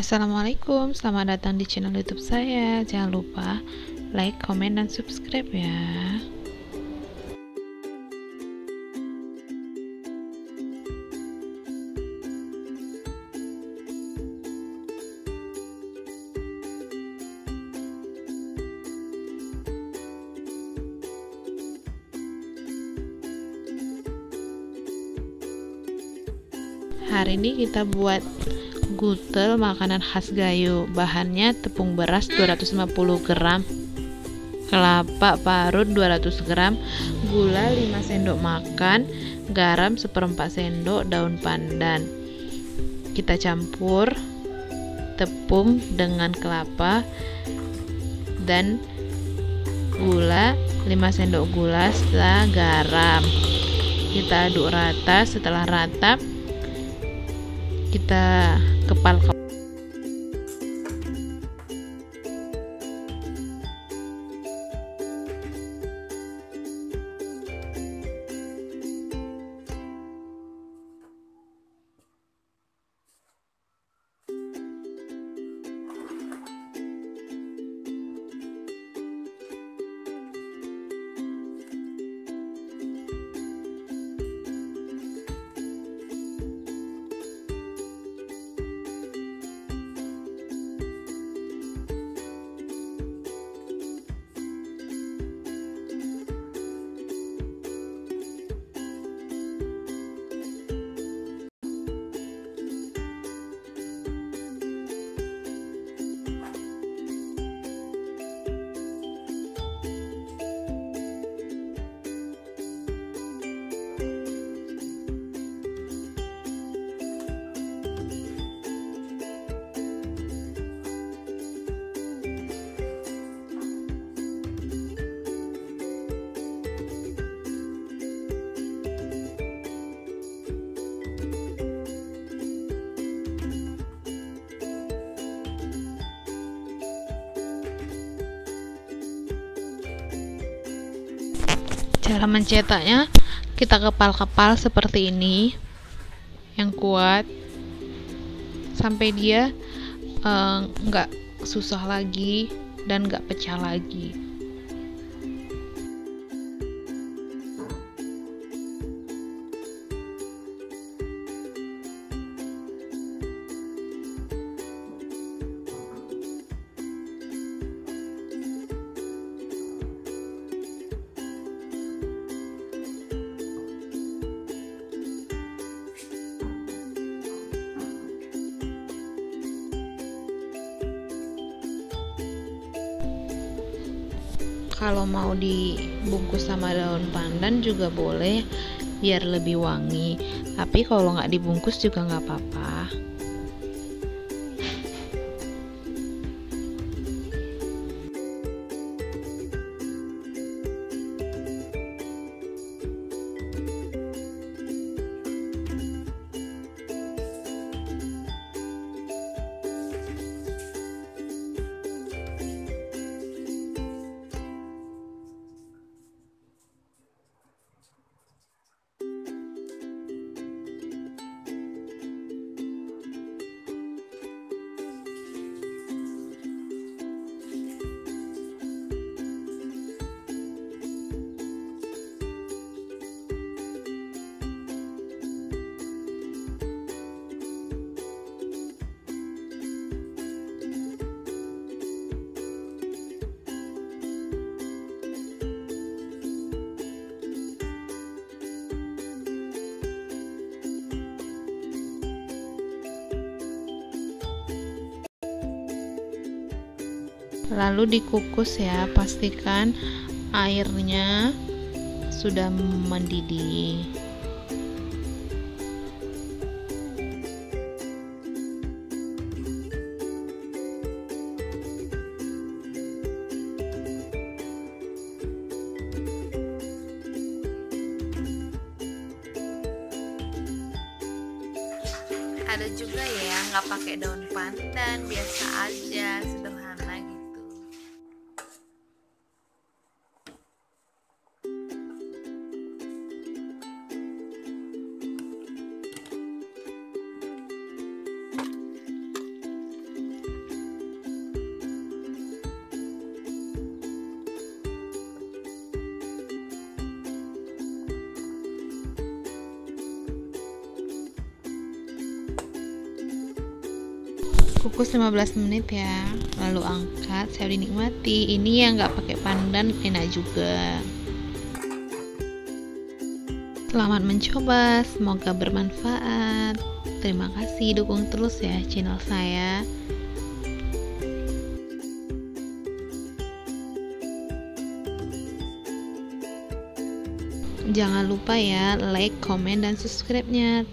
Assalamualaikum, selamat datang di channel YouTube saya. Jangan lupa like, komen, dan subscribe ya. Hari ini kita buat gutel makanan khas Gayo. Bahannya tepung beras 250 gram, kelapa parut 200 gram, gula 5 sendok makan, garam seperempat sendok, daun pandan. Kita campur tepung dengan kelapa dan gula 5 sendok gula setelah garam. Kita aduk rata. Setelah rata kita kepal cara mencetaknya kita kepal-kepal seperti ini yang kuat sampai dia nggak uh, susah lagi dan nggak pecah lagi kalau mau dibungkus sama daun pandan juga boleh biar lebih wangi. Tapi kalau nggak dibungkus juga nggak apa-apa lalu dikukus ya pastikan airnya sudah mendidih. Ada juga ya nggak pakai daun pandan biasa aja sederhana kukus 15 menit ya. Lalu angkat saya dinikmati. Ini yang nggak pakai pandan enak juga. Selamat mencoba semoga bermanfaat. Terima kasih dukung terus ya channel saya. Jangan lupa ya like, komen, dan subscribe-nya.